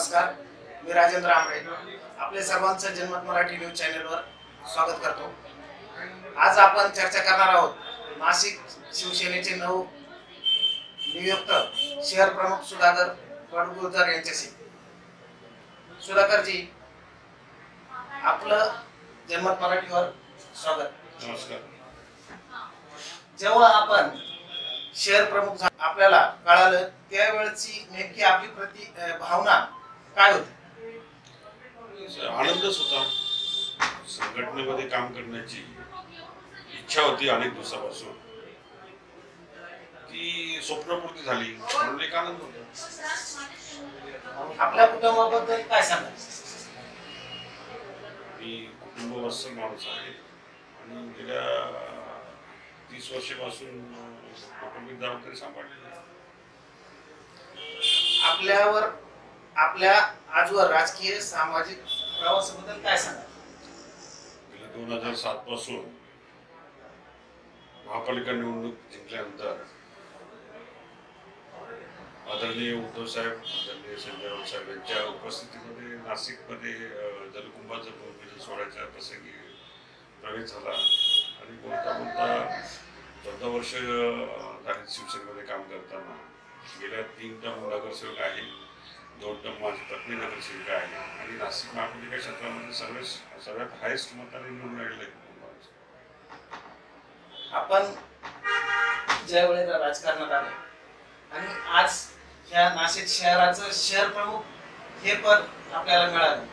नमस्कार. मी राजेंद्र आमरे. आपले सर्वांचं जन्मत मराठी न्यूज चॅनलवर स्वागत करतो. आज आपण चर्चा करणार आहोत नाशिक शिवसेनेचे नऊ नियुक्त शहर प्रमुख सुधाकर वडगुजर यांच्याशी. सुधाकरजी आपलं जन्मत मराठीवर स्वागत. नमस्कार. जेव्हा आपण शहर प्रमुख आपल्याला कळालं त्यावेळची नेमकी आपली प्रति भावना काय होती? आनंदच होता. संघटनेमध्ये काम करण्याची इच्छा होती अनेक दिवसापासून. ती स्वप्नपूर्ती झाली. म्हणून एक आनंद होता. आपल्या कुटुंबाबद्दल काय सांगा मी कुटुंबवत्सल माणूस आहे. आणि गेल्या तीस वर्षापासून कौटुंबिक जबाबदारी सांभाळलेली आपल्यावर आपल्या आजवर राजकीय सामाजिक प्रवासाबद्दल काय सांगा गेल्या दोन हजार सात पासून महापालिका निवडणूक जिंकल्यानंतर आदरणीय उद्धव साहेब आदरणीय संजय राऊत साहेब यांच्या उपस्थितीमध्ये नाशिकमध्ये अं, जलकुंभाचं भूमिपूजन सोहळ्याच्या प्रसंगी प्रवेश झाला. आणि बोलता बोलता चौदा वर्ष झाली शिवसेनेमध्ये काम करताना गेल्या तीन टर्म नगरसेवक आहे. टर्म माझी पत्नी नगरसेविका आहे आणि नाशिक महापालिका क्षेत्रामध्ये सर्व सगळ्यात हायेस्ट मताने निवडून कुटुंबाचं. आपण ज्या वेळेला राजकारणात आले आणि आज ह्या नाशिक शहराचं शहर प्रमुख हे पद आपल्याला मिळालं.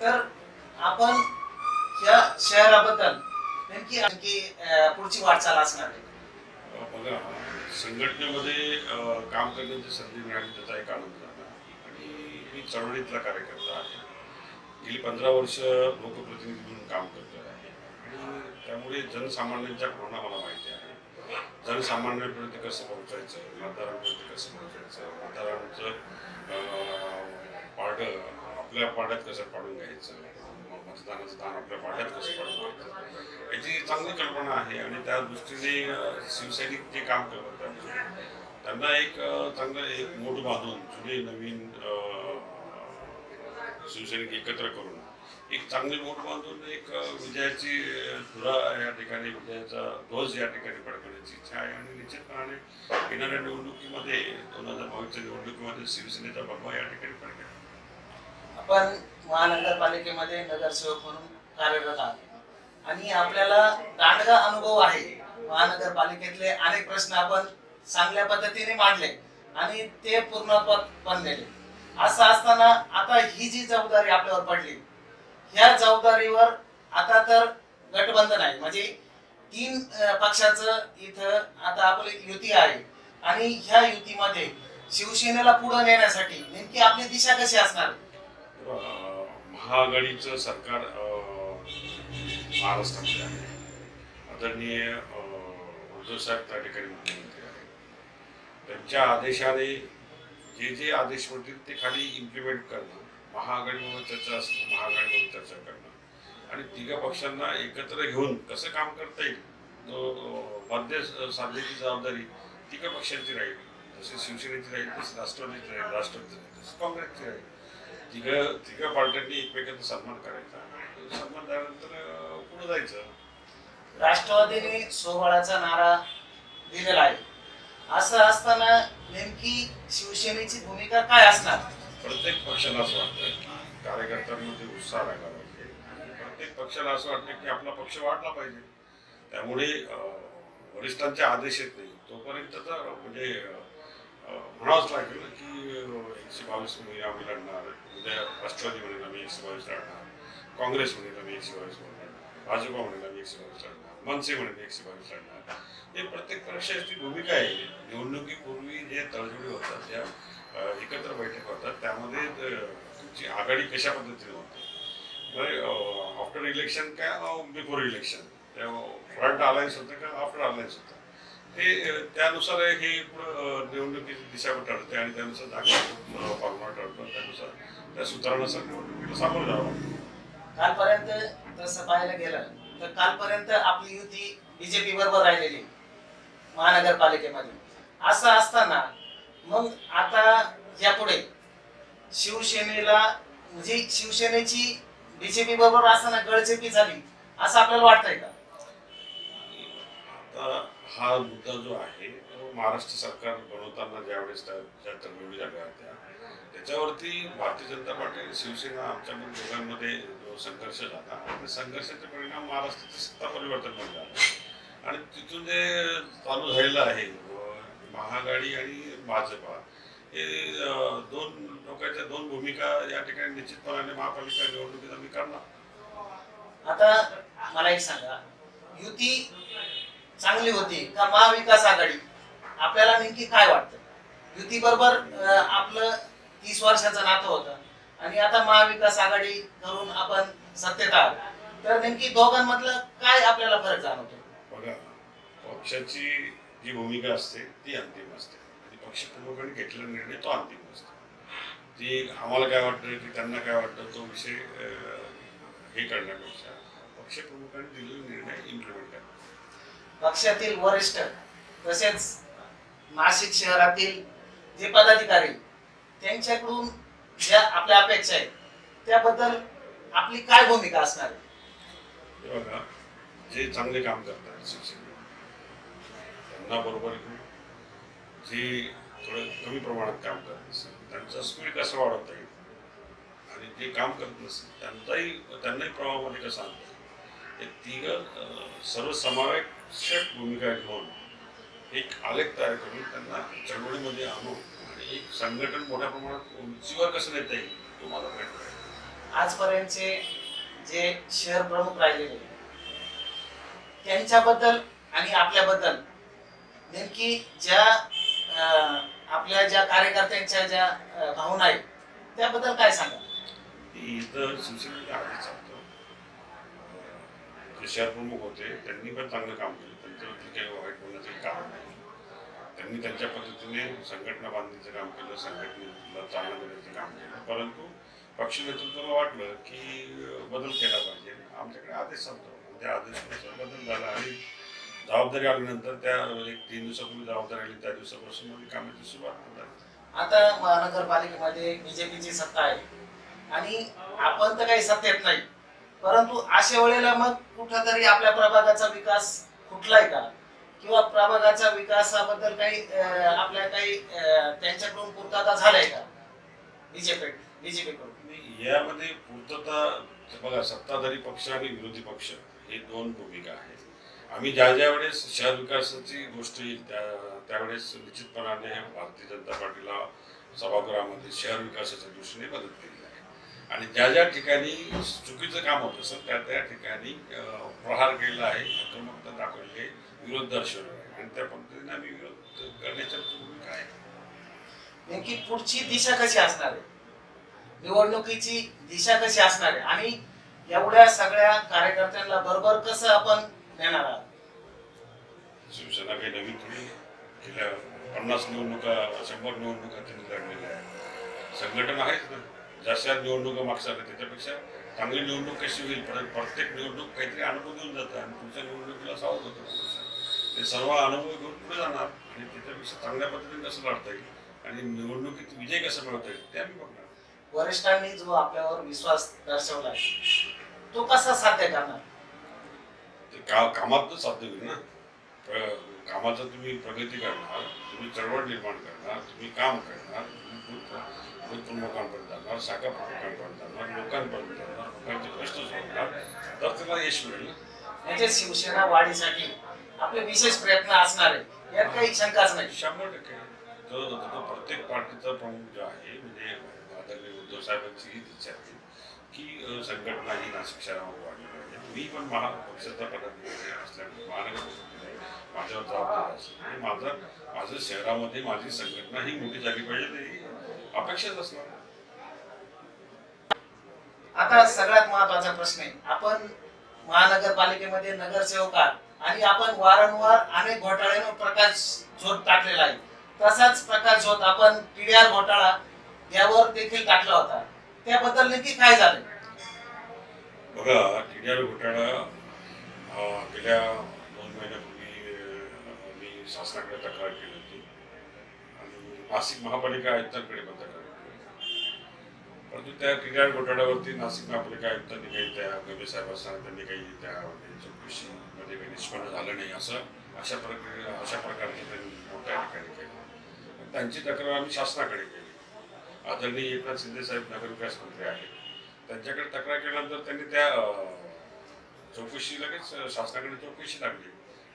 तर आपण ह्या शहराबद्दल नेमकी आणखी पुढची वाटचाल असणार आहे. बघा संघटनेमध्ये काम करण्याची संधी मिळाली त्याचा एक आनंद चळवळीतला कार्यकर्ता आहे. गेली पंधरा वर्ष लोकप्रतिनिधी म्हणून काम करतो आहे आणि त्यामुळे जनसामान्यांच्या भावना मला माहिती आहे. जनसामान्यांपर्यंत कसं पोहोचायचं? मतदारांपर्यंत कसं पोहोचायचं? मतदारांचं अं, आपल्या पाड्यात कसं पाडून घ्यायचं? मतदानाचं दान आपल्या पाड्यात कसं पाडून घ्यायचं? याची चांगली कल्पना आहे आणि त्या दृष्टीने शिवसैनिक जे काम करत आहेत त्यांना एक चांगलं एक मोठ बांधून जुने नवीन शिवसैनिक एकत्र करून. एक चांगली मोठ बांधून एक विजयाची धुरा या ठिकाणी विजयाचा ध्वज या ठिकाणी पडकण्याची इच्छा आहे. आणि निश्चितपणे येणाऱ्या निवडणुकीमध्ये दोन हजार बावीसच्या निवडणुकीमध्ये शिवसेनेचा भगवा या ठिकाणी पडकेल आपण महानगरपालिकेमध्ये नगरसेवक म्हणून कार्यरत आहात. आणि आपल्याला दांडगा अनुभव आहे. महानगरपालिकेतले अनेक प्रश्न आपण चांगल्या पद्धतीने मांडले आणि ते पूर्णत्वात पण नेले असं असताना आता ही जी जबाबदारी आपल्यावर पडली ह्या जबाबदारीवर आता तर गटबंधन आहे. म्हणजे तीन पक्षाचं इथं आता आपली युती आहे. आणि ह्या युतीमध्ये शिवसेनेला पुढे नेण्यासाठी नेमकी आपली दिशा कशी असणार? अं, महाआघाडीचं सरकार महाराष्ट्रामध्ये आहे. आदरणीय उद्धव साहेब त्या ठिकाणी मुख्यमंत्री आहेत. त्यांच्या आदेशाने जे जे आदेश मिळतील ते खाली इम्प्लिमेंट करणं महाआघाडीवर चर्चा असेल महाआघाडीवर चर्चा करणं. आणि तिघा पक्षांना एकत्र घेऊन कसं काम करता येईल? जो मध्य साधण्याची जबाबदारी तिघा पक्षांची राहील. जसे शिवसेनेची राहील तसे राष्ट्रवादीची राहील राष्ट्रवादीची राहील तसं काँग्रेसची राहील. तिघं तिघं पार्ट्यांनी एकमेकांचा सन्मान करायचा. सन्मान झाल्यानंतर पुढे जायचं. राष्ट्रवादीने सोहळ्याचा नारा दिलेला आहे. असं असताना नेमकी शिवसेनेची भूमिका काय असणार? प्रत्येक पक्षाला असं वाटतं. की कार्यकर्त्यांमध्ये उत्साह राहिला पाहिजे. प्रत्येक पक्षाला असं वाटतं की आपला पक्ष वाढला पाहिजे. त्यामुळे वरिष्ठांचे आदेश येत नाही. तोपर्यंत तर म्हणजे म्हणावंच लागेल की एकशे बावीसमध्ये आम्ही लढणार. उद्या राष्ट्रवादी म्हणेल आम्ही एकशे बावीस लढणार. काँग्रेस म्हणेल आम्ही एकशे बावीस म्हणणार भाजपा म्हणेल आम्ही एकशे बावीस लढणार. मनसे म्हणेल एकशे बावीस लढणार हे म्हणजे प्रत्येक पक्षाची भूमिका आहे. निवडणुकीपूर्वी जे तळजोडी होतात त्या एकत्र बैठक होतात त्यामध्ये तुमची आघाडी कशा पद्धतीने होते? म्हणजे, आफ्टर इलेक्शन का बिफोर इलेक्शन फ्रंट अलायन्स होतं का आफ्टर अलायन्स होतं? ते त्यानुसार हे पुढं, निवडणुकीची दिशा ठरते आणि त्यानुसार जागा फॉर्मॅट ठरतो त्यानुसार त्या सूत्रानुसार निवडणुकीला सामोरं जावं. कालपर्यंत तसं पाहायला गेलं तर कालपर्यंत आपली युती बीजेपी बरोबर राहिलेली. महानगरपालिकेमध्ये. असं असताना मग आता यापुढे शिवसेनेला म्हणजे शिवसेनेची बीजेपी बरोबर असताना गळचेपी झाली असं आपल्याला वाटतंय का? आता हा मुद्दा जो आहे तो महाराष्ट्र सरकार बनवताना ज्यावेळेस ज्या तरतुदी झाल्या होत्या त्याच्यावरती भारतीय जनता पार्टी शिवसेना आमच्या दोघांमध्ये संघर्ष झाला. आणि संघर्षाचे परिणाम महाराष्ट्राचं सत्ता परिवर्तन झालं आणि तिथून जे चालू झालेलं आहे अं, महाआघाडी आणि भाजपा हे दोन लोकांच्या दोन भूमिका या ठिकाणी निश्चितपणाने महापालिका निवडणुकीत आम्ही करणार. आता मला एक सांगा. युती चांगली होती का महाविकास आघाडी? आपल्याला नेमकी काय वाटतं? युती बरोबर आपलं तीस वर्षाचं नातं होतं. आणि आता महाविकास आघाडी करून आपण सत्तेत आहोत. तर नेमकी दोघांमधलं काय आपल्याला फरक जाणवतो? बघा पक्षाची जी भूमिका असते ती अंतिम असते. आणि पक्षप्रमुखांनी घेतलेला निर्णय तो अंतिम असतो. ती आम्हाला काय वाटतं की त्यांना काय वाटतं तो विषय हे करण्यापेक्षा पक्षप्रमुखांनी दिलेला निर्णय इम्प्लिमेंट करा. पक्षातील वरिष्ठ तसेच नाशिक शहरातील जे पदाधिकारी त्यांच्याकडून ज्या आपल्या अपेक्षा आहेत त्याबद्दल आपली काय भूमिका असणार आहे? हे बघा जे चांगले काम करतात शिक्षक त्यांना बरोबर घेऊन जे थोडं कमी प्रमाणात काम करत नसेल त्यांचं स्पीड कसं वाढवता येईल आणि जे काम करत नसेल त्यांचाही त्यांनाही प्रवाहामध्ये कसं आणता येईल? हे तिघ सर्वसमावेशक भूमिका घेऊन एक आलेख तयार करून त्यांना चळवळीमध्ये आणून आणि एक संघटन मोठ्या प्रमाणात उंचीवर कसं नेता येईल तो माझा प्रयत्न आहे आजपर्यंतचे जे शहर प्रमुख राहिलेले त्यांच्याबद्दल आणि आपल्याबद्दल नेमकी ज्या आपल्या ज्या कार्यकर्त्यांच्या ज्या भावना आहेत त्याबद्दल काय सांगा इथं शिवसेनेच्या चालतो प्रमुख होते. त्यांनी पण चांगलं काम केलं. त्यांच्याबद्दल काही वाईट बोलण्याचं कारण नाही. त्यांनी त्यांच्या पद्धतीने संघटना बांधण्याचं काम केलं संघटनेला चालना देण्याचं काम केलं. परंतु पक्ष नेतृत्वाला वाटलं की बदल केला पाहिजे. आमच्याकडे आदेश संपतो त्या आदेशानुसार बदल झाला आणि जबाबदारी आल्यानंतर त्या एक तीन दिवसापूर्वी जबाबदारी आली. त्या दिवसापासून माझी कामाची सुरुवात आता महानगरपालिकेमध्ये बीजेपीची सत्ता आहे. आणि आपण तर काही सत्तेत नाही. परंतु अशा वेळेला मग कुठंतरी आपल्या प्रभागाचा विकास कुठलाय का? किंवा प्रभागाच्या विकासाबद्दल काही आपल्या काही त्यांच्याकडून पूर्तता झालाय का? बीजेपी बीजेपीकडून आणि यामध्ये पूर्तता बघा सत्ताधारी पक्ष आणि विरोधी पक्ष हे दोन भूमिका आहेत. आम्ही ज्या ज्या वेळेस शहर विकासाची गोष्ट येईल त्या त्यावेळेस निश्चितपणाने भारतीय जनता पार्टीला सभागृहामध्ये शहर विकासाच्या दृष्टीने मदत केली. आणि ज्या ज्या ठिकाणी चुकीचं काम होत असेल त्या त्या ठिकाणी प्रहार केला आहे आक्रमकता दाखवली आहे विरोध दर्शवला आहे. आणि त्या पद्धतीने आम्ही विरोध करण्याच्या भूमिका आहे. नेमकी पुढची दिशा कशी असणार आहे? निवडणुकीची दिशा कशी असणार आहे? आणि एवढ्या सगळ्या कार्यकर्त्यांना बरोबर कसं आपण नेणार आहात? शिवसेना काही नवीन थोडी गेल्या पन्नास निवडणुका शंभर निवडणुका त्यांनी लढलेल्या आहेत. संघटन आहेच ना. जशा निवडणुका मागच्या त्याच्यापेक्षा चांगली निवडणूक कशी होईल पण प्रत्येक निवडणूक काहीतरी अनुभव घेऊन जातं आणि पुढच्या निवडणुकीला सावध होतं. ते सर्व अनुभव घेऊन पुढे जाणार आणि त्याच्यापेक्षा चांगल्या पद्धतीने कसं लढता येईल आणि निवडणुकीत विजय कसा मिळवता येईल ते आम्ही बघणार. वरिष्ठांनी जो आपल्यावर विश्वास दर्शवलाय तो कसा साध्य करणार? ते का कामात साध्य होईल ना. कामाचं तुम्ही प्रगती करणार तुम्ही चळवळ निर्माण करणार तुम्ही काम करणार बूथ प्रमुखांपर्यंत जाणार शाखा प्रमुखांपर्यंत जाणार लोकांपर्यंत जाणार लोकांचे प्रश्न सोडणार तर त्याला यश मिळेल म्हणजे शिवसेना वाढीसाठी आपले विशेष प्रयत्न असणार आहे. यात काही शंकाच नाही. शंभर टक्के. प्रत्येक पार्टीचा प्रमुख जो आहे म्हणजे आदरणीय उद्धव साहेबांची हीच इच्छा आहे की संघटना ही नाशिक शहरामध्ये वाढली पाहिजे मी पण महा पक्षाचा पदाधिकारी असल्यामुळे महानगर माझ्यावर जबाबदारी असते माझं माझं शहरामध्ये माझी संघटना ही मोठी झाली पाहिजे. ही अपेक्षाच असणार. आता सगळ्यात महत्त्वाचा प्रश्न आहे. आपण महानगरपालिकेमध्ये नगरसेवक आहात आणि आपण वारंवार अनेक घोटाळ्यांवर प्रकाश झोत टाकलेला आहे. तसाच प्रकाश झोत आपण टीडीआर घोटाळा यावर देखील टाकला होता. त्याबद्दल नेमकी काय झालं बघा टीडीआर घोटाळा अ, गेल्या दोन महिन्यापूर्वी मी शासनाकडे तक्रार केली. नाशिक महापालिका आयुक्तांकडे बंद तक्रार परंतु त्या क्रीडा घोटाळ्यावरती नाशिक महापालिका आयुक्तांनी काही त्या गमे साहेब असताना त्यांनी काही त्या चौकशीमध्ये काही निष्पन्न झालं नाही असं अशा प्रकारे अशा प्रकारचे त्यांनी मोठ्या ठिकाणी केलं. त्यांची तक्रार आम्ही शासनाकडे केली. आदरणीय एकनाथ शिंदे साहेब नगरविकास मंत्री आहेत. त्यांच्याकडे तक्रार केल्यानंतर त्यांनी त्या चौकशी लगेच शासनाकडे चौकशी लागली.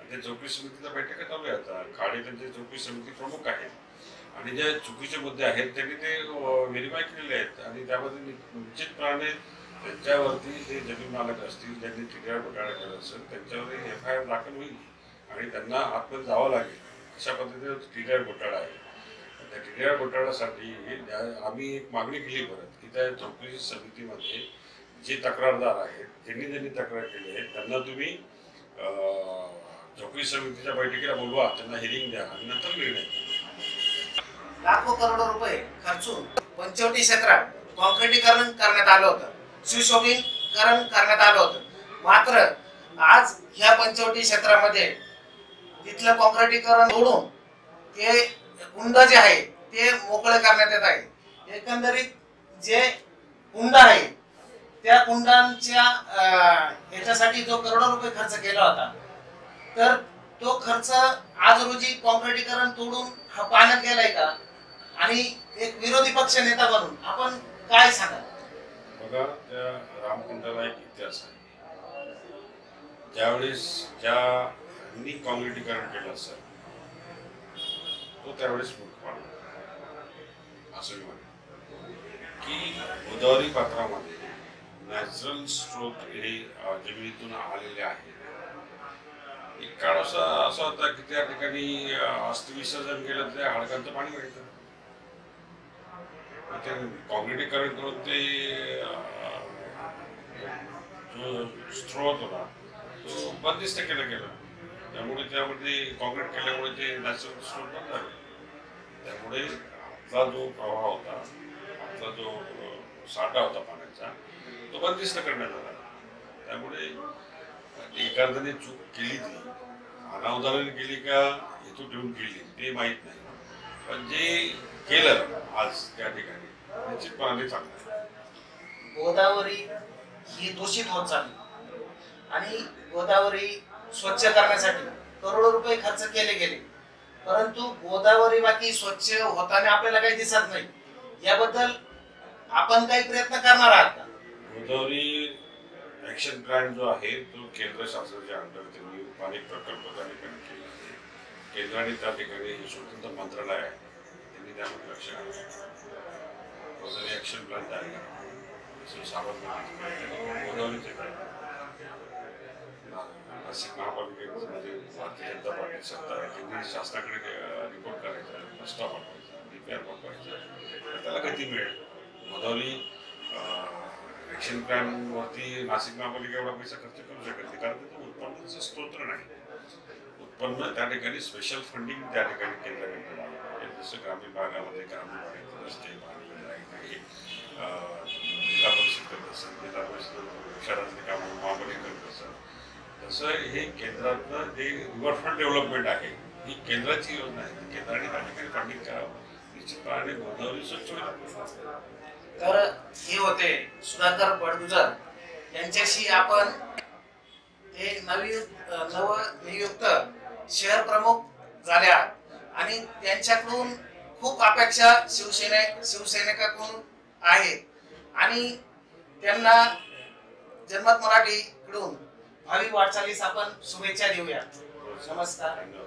आणि त्या चौकशी समितीच्या बैठका चालू आहे आता खाडे त्यांचे चौकशी समिती प्रमुख आहेत. आणि ज्या चुकीचे मुद्दे आहेत त्यांनी ते व्हेरीफाय केलेले आहेत. आणि त्यामध्ये नि- निश्चितपणे त्यांच्यावरती जे जमीन मालक असतील ज्यांनी टिडिआर घोटाळा केला असेल त्यांच्यावर एफ आय आर दाखल होईल. आणि त्यांना आतमध्ये जावं लागेल. अशा पद्धतीने टिडिआर घोटाळा आहे. त्या टिडिआर घोटाळ्यासाठी आम्ही एक मागणी केली परत की त्या चौकशी समितीमध्ये जे तक्रारदार आहेत त्यांनी ज्यांनी तक्रार केली आहे त्यांना तुम्ही अं, समितीच्या बैठकीला बोलवा त्यांना हिरिंग द्या. आणि नंतर निर्णय लाखो करोड रुपये खर्चून पंचवटी क्षेत्रात कॉन्क्रिटीकरण करण्यात आलं होतं. सुशोभीकरण करण्यात आलं होतं. मात्र आज ह्या पंचवटी क्षेत्रामध्ये तिथलं कॉन्क्रिटीकरण तोडून ते कुंड जे आहे ते मोकळे करण्यात येत आहे. एकंदरीत जे कुंड आहे त्या कुंडांच्या ह्याच्यासाठी जो करोडो रुपये खर्च केला होता तर तो खर्च आज रोजी कॉम्प्रेटीकरण तोडून हा पाण्यात गेलाय का? आणि एक विरोधी पक्ष नेता बनून आपण काय सांगाल? बघा त्या रामकुंडाला एक इतिहास आहे. ज्यावेळेस मी काँग्रेटीकरण केलं असेल तो त्यावेळेस असं मी की गोदावरी पात्रामध्ये नॅचरल स्ट्रोक हे जमिनीतून आलेले आहेत. एक काळ असा असा होता की त्या ठिकाणी अस्थिविसर्जन केलं तर त्या हाडकांचं पाणी मिळतं. मग ते काँक्रिटीकरण करून ते जो स्त्रोत होता तो बंदिस्त केलं गेलं. त्यामुळे त्यामध्ये काँक्रीट केल्यामुळे ते नॅचरल स्त्रोत बंद झाले. त्यामुळे आपला जो प्रवाह होता आपला जो साठा होता पाण्याचा तो बंदिस्त करण्यात आला. त्यामुळे एखाद्याने चूक केली ती अनावधानाने केली का हेतू ठेवून केली ते माहीत नाही. पण जे केलं आज त्या ठिकाणी निश्चितपणाने चांगलं आहे. गोदावरी ही दूषित होत चालली. आणि गोदावरी स्वच्छ करण्यासाठी करोडो रुपये खर्च केले गेले. परंतु गोदावरी बाकी स्वच्छ होताना आपल्याला काही दिसत नाही. याबद्दल आपण काही प्रयत्न करणार आहात का? गोदावरी ऍक्शन प्लॅन जो आहे तो केंद्र शासनाच्या अंडर त्यांनी प्रकल्प त्या ठिकाणी केला आहे केंद्राने त्या ठिकाणी हे स्वतंत्र मंत्रालय आहे. त्यांनी त्यामध्ये लक्ष घालून ॲक्शन ऍक्शन प्लॅन तयार केला. जसं काय नाशिक महापालिकेमध्ये भारतीय जनता पार्टी सत्ता आहे. त्यांनी शासनाकडे रिपोर्ट करायचा प्रस्ताव पाठवायचा रिपेअर पाठवायचा त्याला गती मिळेल. मधवली ऍक्शन प्लॅन वरती नाशिक महापालिका एवढा पैसा खर्च करू शकत नाही. कारण त्याचं उत्पन्नाचं स्तोत्र नाही. उत्पन्न त्या ठिकाणी स्पेशल फंडिंग त्या ठिकाणी केंद्र झालं जसं ग्रामीण भागामध्ये ग्रामीण भागात रस्ते पाणी लाइट जिल्हा परिषद करत असेल जिल्हा परिषद शहरातली कामं महापालिका करत असेल तसं हे केंद्रातलं जे रिव्हरफ्रंट डेव्हलपमेंट आहे ही केंद्राची योजना आहे. ती केंद्राने त्या ठिकाणी फंडिंग करावं. निश्चितपणे गोदावरी स्वच्छ होईल. तर हे होते सुधाकर बडगुजर यांच्याशी आपण हे नवीन नव नियुक्त शहर प्रमुख झाल्या आणि त्यांच्याकडून खूप अपेक्षा शिवसेने शिवसैनिकाकडून आहे. आणि त्यांना जनमत मराठीकडून भावी वाटचालीस आपण शुभेच्छा देऊया. नमस्कार. धन्यवाद